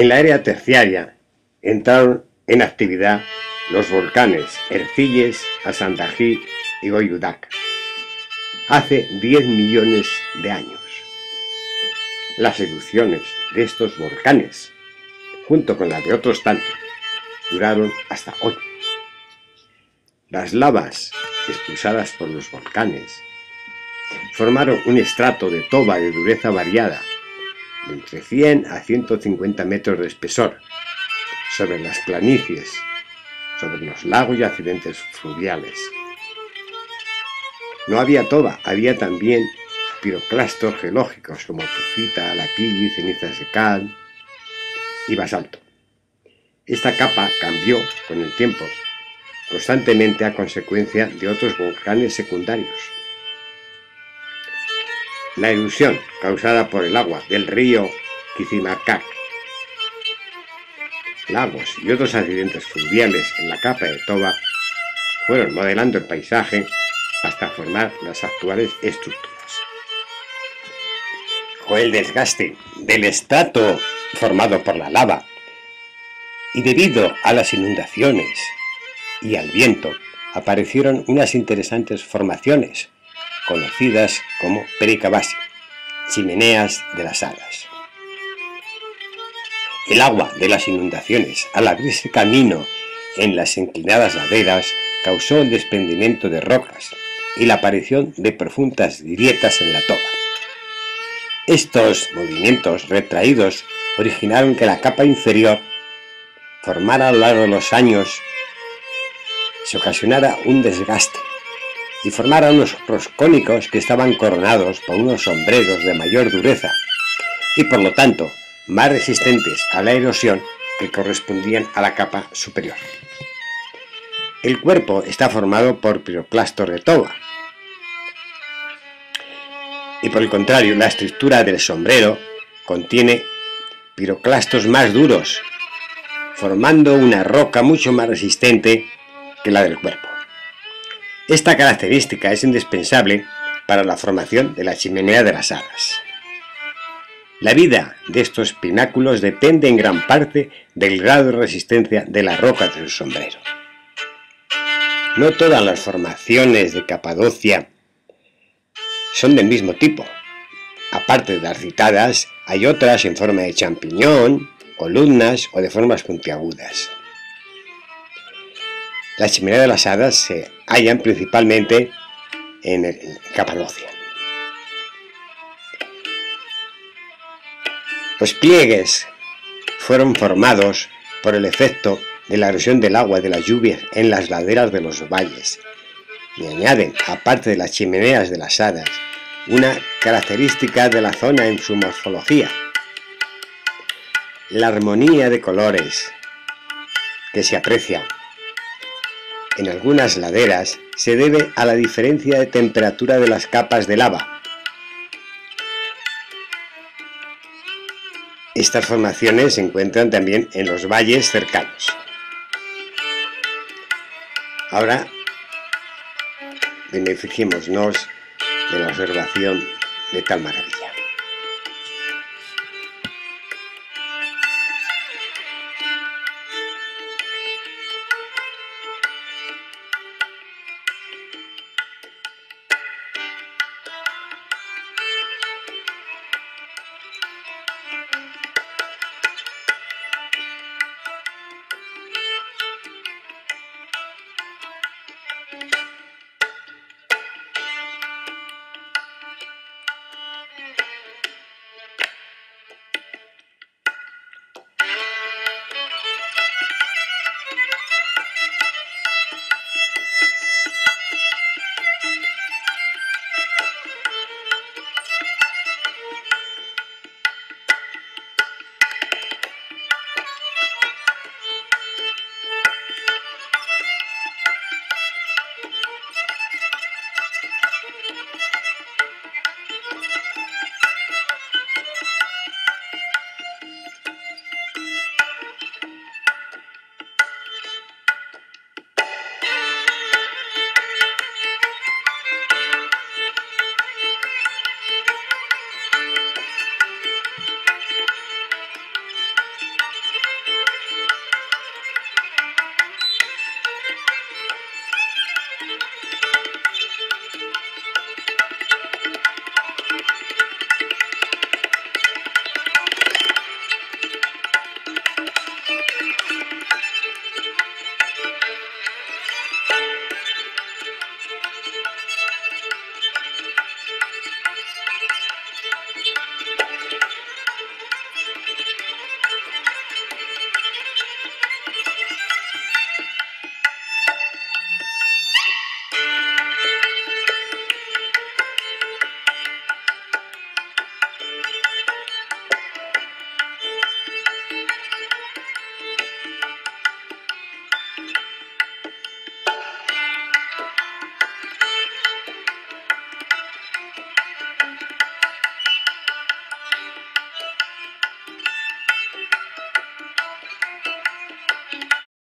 En la era terciaria entraron en actividad los volcanes Ercilles, Asantají y Goyudac, hace 10 millones de años. Las erupciones de estos volcanes, junto con las de otros tantos, duraron hasta hoy. Las lavas expulsadas por los volcanes formaron un estrato de toba de dureza variada de entre 100 a 150 metros de espesor, sobre las planicies, sobre los lagos y accidentes fluviales. No había toba, había también piroclastos geológicos como tucita, laquilli, cenizas de cal y basalto. Esta capa cambió con el tiempo, constantemente a consecuencia de otros volcanes secundarios. La erupción causada por el agua del río Kizimacac, lagos y otros accidentes fluviales en la capa de Toba fueron modelando el paisaje hasta formar las actuales estructuras. El desgaste del estrato formado por la lava y debido a las inundaciones y al viento aparecieron unas interesantes formaciones conocidas como pericabasi, chimeneas de las hadas. El agua de las inundaciones, al abrirse camino en las inclinadas laderas, causó el desprendimiento de rocas y la aparición de profundas grietas en la toba. Estos movimientos retraídos originaron que la capa inferior formara a lo largo de los años se ocasionara un desgaste y formara unos cónicos que estaban coronados por unos sombreros de mayor dureza y por lo tanto más resistentes a la erosión que correspondían a la capa superior. El cuerpo está formado por piroclastos de toba y por el contrario la estructura del sombrero contiene piroclastos más duros formando una roca mucho más resistente que la del cuerpo. Esta característica es indispensable para la formación de la chimenea de las hadas. La vida de estos pináculos depende en gran parte del grado de resistencia de la roca del sombrero. No todas las formaciones de Capadocia son del mismo tipo. Aparte de las citadas, hay otras en forma de champiñón, columnas o de formas puntiagudas. Las chimeneas de las hadas se hallan principalmente en, Capadocia. Los pliegues fueron formados por el efecto de la erosión del agua de las lluvias en las laderas de los valles y añaden, aparte de las chimeneas de las hadas, una característica de la zona en su morfología, la armonía de colores que se aprecia en algunas laderas se debe a la diferencia de temperatura de las capas de lava. Estas formaciones se encuentran también en los valles cercanos. Ahora, beneficiémonos de la observación de tal maravilla.